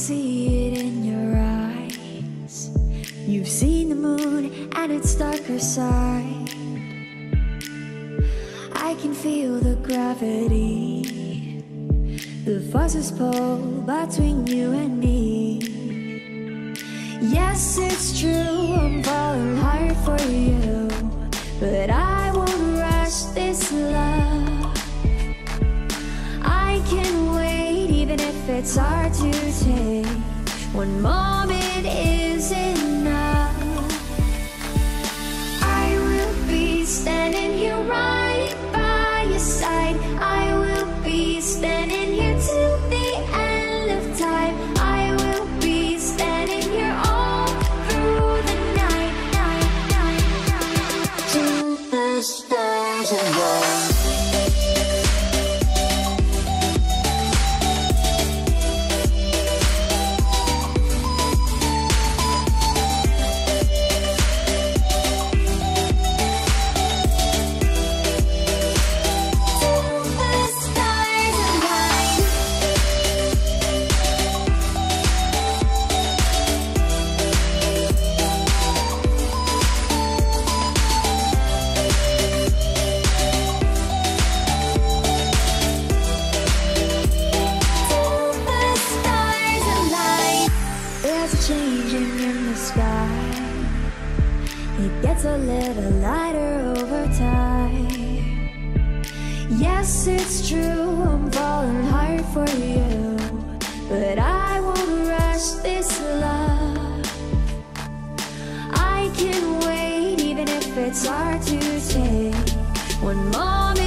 see it in your eyes. You've seen the moon and its darker side. I can feel the gravity, the forces pull between you and me. Yes, it's true, I'm falling hard for you, but I it's hard to take. One moment gets a little lighter over time. Yes, it's true, I'm falling hard for you. But I won't rush this love. I can wait, even if it's hard to take. One moment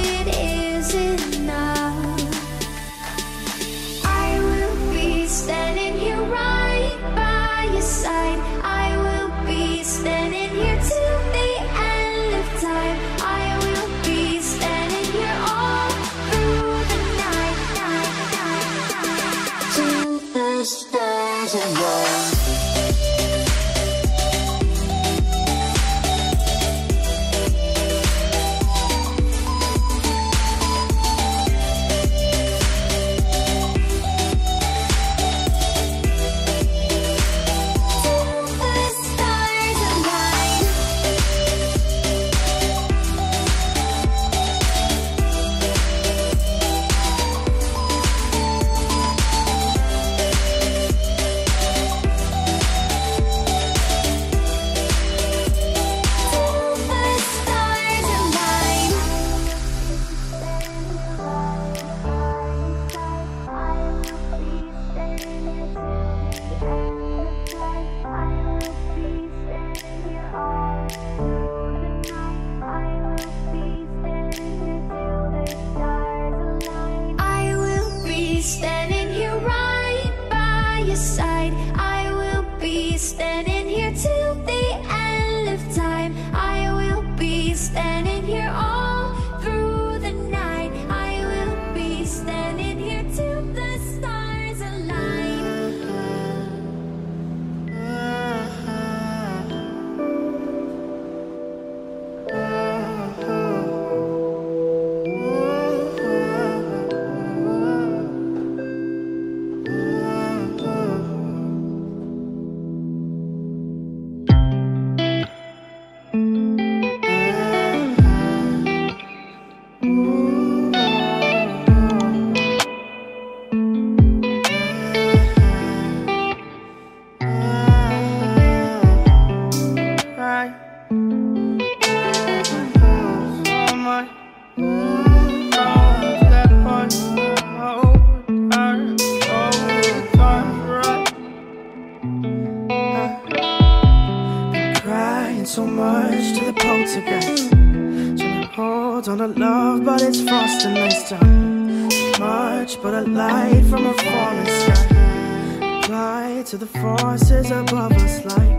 poltergeist. Trying to hold on to love, but it's frosting nice time. Much but a light from a falling sky. Apply to the forces above us like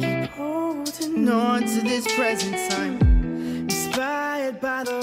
Keep holding on to this present time Inspired by the